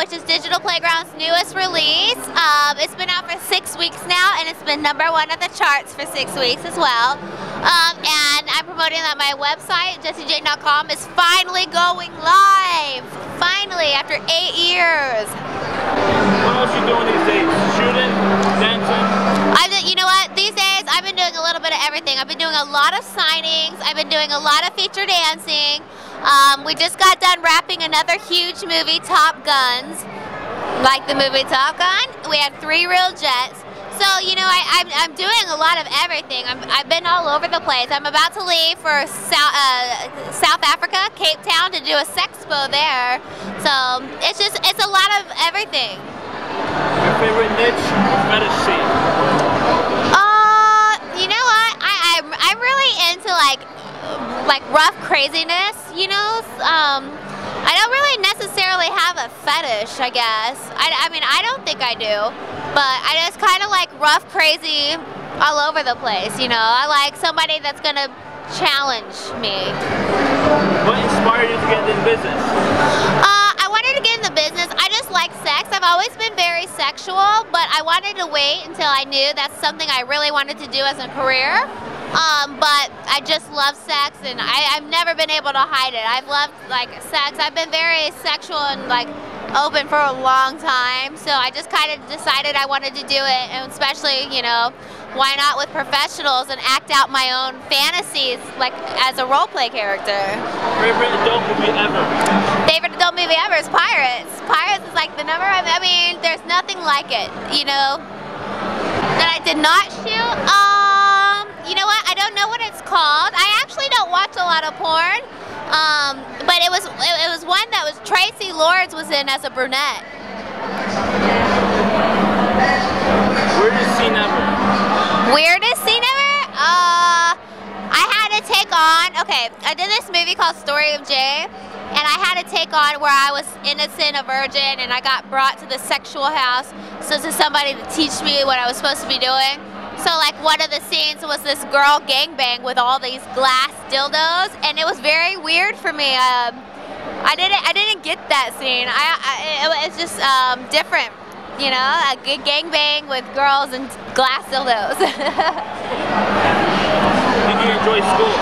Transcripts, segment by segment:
which is Digital Playground's newest release. Um, it's been out for six weeks now, and it's been number one on the charts for six weeks as well. Um, and I'm promoting that my website, jessejane.com, is finally going live. Finally, after eight years. What else you doing these days? Shooting? Dancing? I've, you know what? These days, I've been doing a little bit of everything. I've been doing a lot of signings. I've been doing a lot of feature dancing. Um, we just got done wrapping another huge movie, Top Guns. Like the movie Top Gun, we had three real jets. So, you know, I, am doing a lot of everything. i have been all over the place. I'm about to leave for South, uh, South Africa, Cape Town, to do a sexpo there. So, it's just, it's a lot of everything. Your favorite niche scene? Uh, you know what? I, I'm, I'm really into like like rough craziness, you know. Um, I don't really necessarily have a fetish, I guess. I, I mean, I don't think I do, but I just kind of like rough, crazy, all over the place, you know. I like somebody that's gonna challenge me. What inspired you to get into business? Uh, I wanted to get in the business. I just like sex. I've always been very sexual, but I wanted to wait until I knew that's something I really wanted to do as a career. Um, but I just love sex and I, I've never been able to hide it. I've loved like sex. I've been very sexual and like open for a long time. So I just kind of decided I wanted to do it and especially, you know, why not with professionals and act out my own fantasies like as a role play character. Favorite adult movie ever? Favorite adult movie ever is Pirates. Pirates is like the number, I mean, there's nothing like it, you know, that I did not shoot. Um, you know what? I don't know what it's called. I actually don't watch a lot of porn, um, but it was it, it was one that was Traci Lords was in as a brunette. Weirdest scene ever. Weirdest scene ever? Uh, I had to take on. Okay, I did this movie called Story of J and I had to take on where I was innocent, a virgin, and I got brought to the sexual house so to somebody to teach me what I was supposed to be doing. So like one of the scenes was this girl gangbang with all these glass dildos, and it was very weird for me. Um, I didn't I didn't get that scene. I, I it was just um, different, you know, a good gangbang with girls and glass dildos. Did you enjoy school?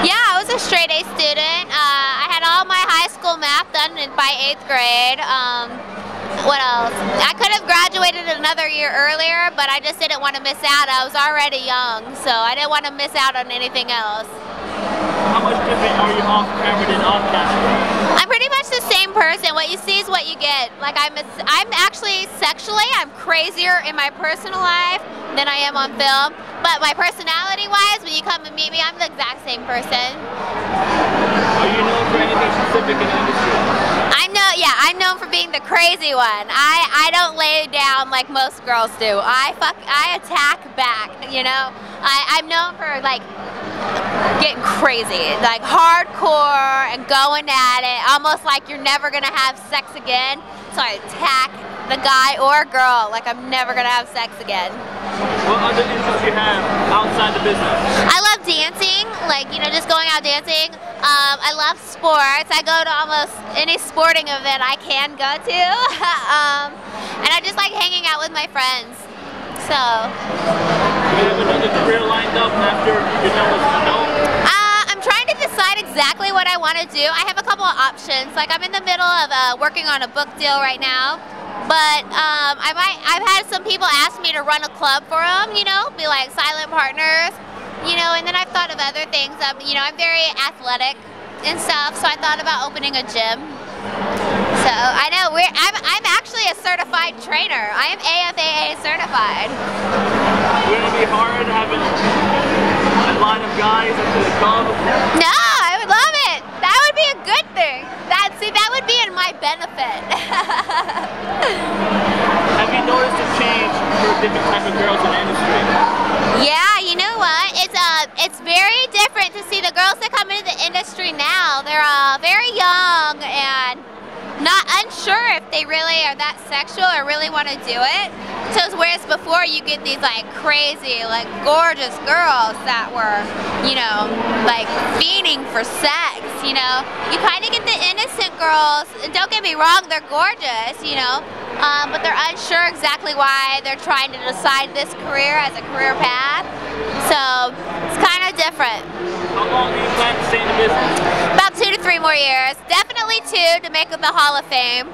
Yeah, I was a straight A student. Uh, I had all my high school math done by eighth grade. Um, what else? I could have graduated another year earlier, but I just didn't want to miss out. I was already young, so I didn't want to miss out on anything else. How much different are you off camera than on camera? I'm pretty much the same person. What you see is what you get. Like I'm, a, I'm actually sexually, I'm crazier in my personal life than I am on film. But my personality-wise, when you come and meet me, I'm the exact same person. Are you known for anything specific in industry? I'm no, yeah, I'm known for being the crazy one. I, I don't lay down like most girls do. I fuck, I attack back. You know, I, I'm known for like getting crazy, like hardcore and going at it, almost like you're never gonna have sex again. So I attack the guy or girl like I'm never gonna have sex again. What other interests you have outside the business? I love dancing, like you know, just going out dancing. Um, I love sports. I go to almost any sporting event I can go to, um, and I just like hanging out with my friends. So. Do You have another career lined up after you know what's uh, I'm trying to decide exactly what I want to do. I have a couple of options. Like I'm in the middle of uh, working on a book deal right now. But um, I might, I've had some people ask me to run a club for them, you know, be like silent partners, you know, and then I've thought of other things. Um, you know, I'm very athletic and stuff, so I thought about opening a gym. So I know we're, I'm, I'm actually a certified trainer. I am AFAA certified. Would it be hard having a line of guys at the club? No, I would love it. That would be a good thing. That see, that would be in my benefit. Have you noticed a change for different type of girls in the industry? Yeah, you know what? It's uh, it's very different to see the girls that come into the industry now. They're uh, very young and not unsure if they really are that sexual or really want to do it. So whereas before you get these like crazy, like gorgeous girls that were, you know, like fiending for sex, you know. You kind of get the innocent girls. And don't get me wrong, they're gorgeous, you know. Um, but they're unsure exactly why they're trying to decide this career as a career path. So it's kind of different. How long do you plan to stay in the business? About three more years. Definitely two to make the Hall of Fame.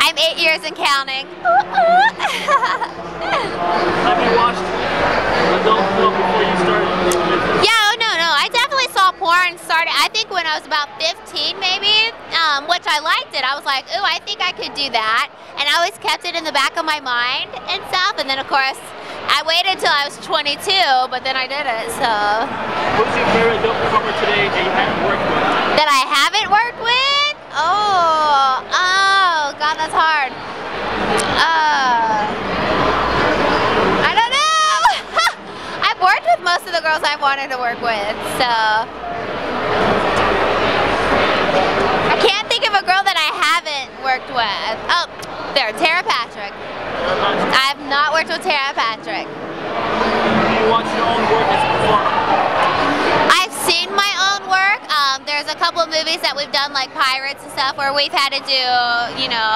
I'm eight years and counting. Have you watched adult film before you started in the business? Yeah, oh no, no. I definitely saw porn started, I think when I was about 15 maybe, um, which I liked it. I was like, ooh, I think I could do that. And I always kept it in the back of my mind and stuff. And then of course, I waited till I was 22, but then I did it, so. Who's your favorite adult performer today that you haven't worked with? That I haven't worked with? Oh, oh, God, that's hard. Uh, I don't know. I've worked with most of the girls I've wanted to work with, so. I can't think of a girl that I haven't worked with. Oh, there, Tera Patrick. I have not worked with Tera Patrick. You watch your own work as a performer? I've seen my there's a couple of movies that we've done, like Pirates and stuff, where we've had to do, you know,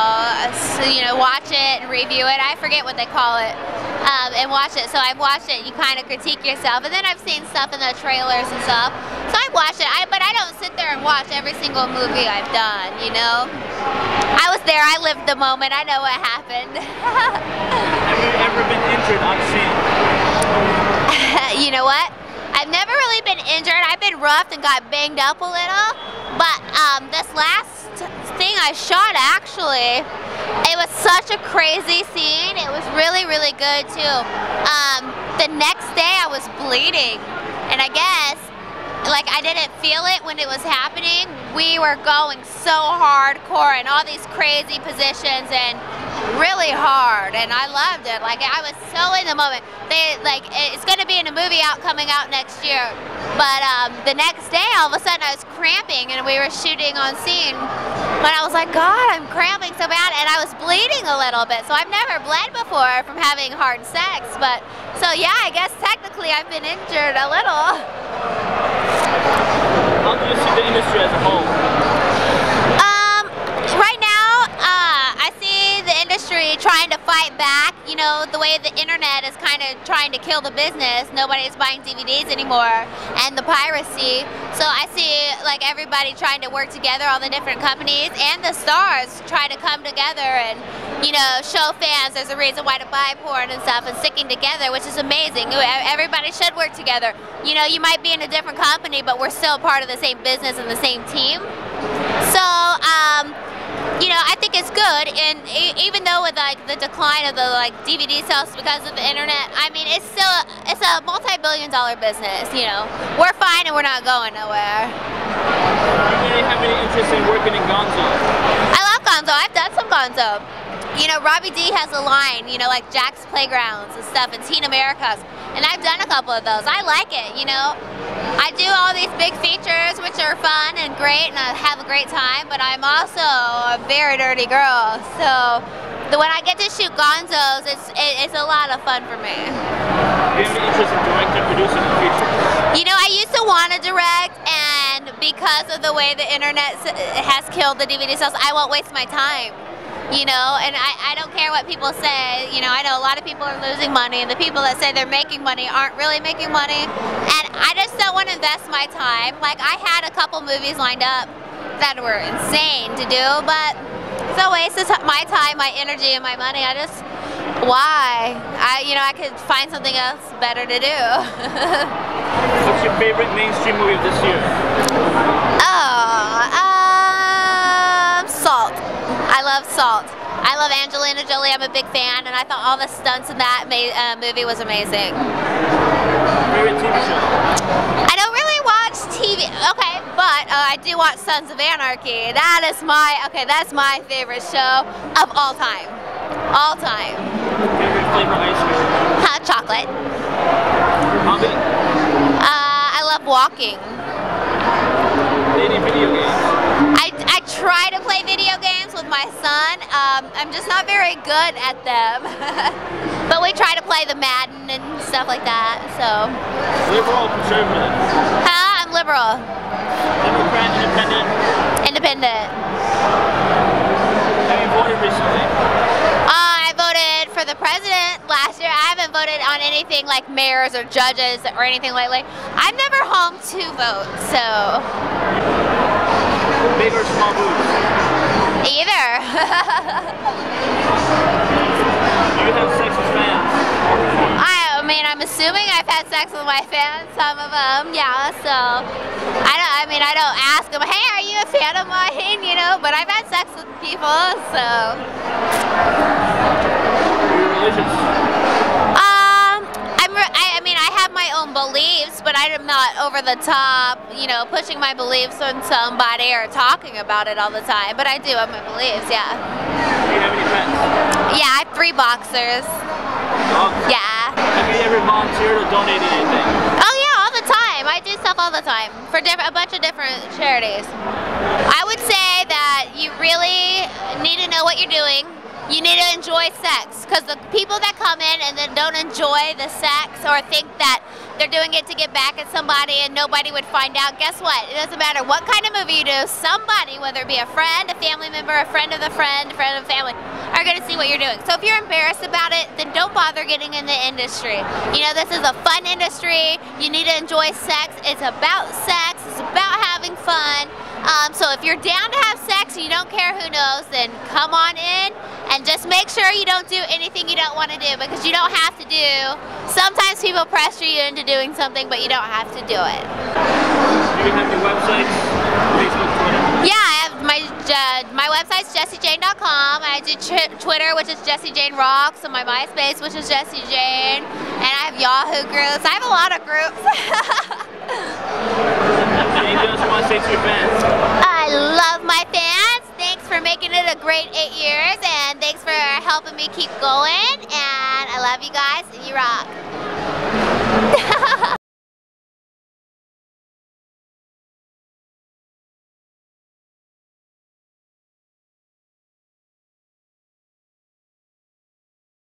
you know, watch it and review it. I forget what they call it, um, and watch it. So I've watched it. and You kind of critique yourself, and then I've seen stuff in the trailers and stuff. So I've watched it. I, but I don't sit there and watch every single movie I've done. You know, I was there. I lived the moment. I know what happened. Have you ever been injured on scene? you know what? I've never really been injured. I've been roughed and got banged up a little. But um, this last thing I shot, actually, it was such a crazy scene. It was really, really good too. Um, the next day, I was bleeding, and I guess like I didn't feel it when it was happening. We were going so hardcore in all these crazy positions and really hard and I loved it. Like I was so in the moment. They like it's going to be in a movie out coming out next year. But um, the next day all of a sudden I was cramping and we were shooting on scene. But I was like, God, I'm cramping so bad and I was bleeding a little bit. So I've never bled before from having hard sex, but so yeah, I guess technically I've been injured a little. How do you see the industry as a whole? Um, right now, uh, I see the industry trying to fight back. You know, the way the internet is kind of the business. Nobody's buying DVDs anymore, and the piracy. So I see like everybody trying to work together, all the different companies and the stars try to come together and you know show fans there's a reason why to buy porn and stuff and sticking together, which is amazing. Everybody should work together. You know, you might be in a different company, but we're still part of the same business and the same team. So, um, you know, I think it's good, and even though with like the decline of the like DVD sales because of the internet, I mean, it's still it's a multi-billion-dollar business. You know, we're fine and we're not going nowhere. Do you have any interest in working in Gonzo? I love Gonzo. I've done some Gonzo. You know, Robby D has a line, you know, like Jack's Playgrounds and stuff, and Teen Americas, and I've done a couple of those. I like it. You know, I do all these big features, which are fun and great, and I have a great time. But I'm also a very dirty girl, so the when I get to shoot Gonzos, it's it, it's a lot of fun for me. Do you have any interest in directing and producing in the future? You know, I used to want to direct, and because of the way the internet has killed the DVD sales, I won't waste my time. You know, and I, I don't care what people say. You know, I know a lot of people are losing money, and the people that say they're making money aren't really making money. And I just don't want to invest my time. Like, I had a couple movies lined up that were insane to do, but it's a waste of my time, my energy, and my money. I just, why? I, you know, I could find something else better to do. What's your favorite mainstream movie of this year? Oh, I love Salt. I love Angelina Jolie. I'm a big fan, and I thought all the stunts in that ma- uh, movie was amazing. Favorite TV show? I don't really watch TV. Okay, but uh, I do watch Sons of Anarchy. That is my okay. That's my favorite show of all time. All time. Favorite flavor ice cream? Hot chocolate. Hobby? Uh, I love walking. Any video games? Try to play video games with my son. Um, I'm just not very good at them. but we try to play the Madden and stuff like that. So, Liberal conservative? huh? I'm liberal, Democrat, independent? independent. Have you voted recently? Uh, I voted for the president last year. I haven't voted on anything like mayors or judges or anything lately. I'm never home to vote, so Big or small boobs? either. You have sex with fans? I, I mean, I'm assuming I've had sex with my fans, some of them, yeah. So I don't. I mean, I don't ask them, hey, are you a fan of mine? You know, but I've had sex with people, so. Religious? Um, I'm. Re- I, I mean, I have my own beliefs, but I'm not over the top, you know, pushing my beliefs on somebody or talking about it all the time. But I do have my beliefs, yeah. Do you have any pets? Yeah, I have three boxers. Dogs? Yeah. Have you ever volunteered or donated anything? Oh yeah, all the time. I do stuff all the time for a bunch of different charities. I would say that you really need to know what you're doing. You need to enjoy sex because the people that come in and then don't enjoy the sex or think that they're doing it to get back at somebody and nobody would find out. Guess what? It doesn't matter what kind of movie you do. Somebody, whether it be a friend, a family member, a friend of the friend, a friend of the family, are going to see what you're doing. So if you're embarrassed about it, then don't bother getting in the industry. You know, this is a fun industry. You need to enjoy sex. It's about sex. It's about having fun. Um, so if you're down to have sex and you don't care who knows, then come on in and just make sure you don't do anything you don't want to do because you don't have to do. Sometimes people pressure you into doing something, but you don't have to do it. Do you have your websites? Facebook, Twitter? Yeah, I have my uh, my website's jessejane.com. I do Twitter, which is Jesse Jane Rocks, and my MySpace, which is Jesse Jane, and I have Yahoo groups. I have a lot of groups. Else you want to say to your fans? For making it a great eight years, and thanks for helping me keep going. And I love you guys. You rock.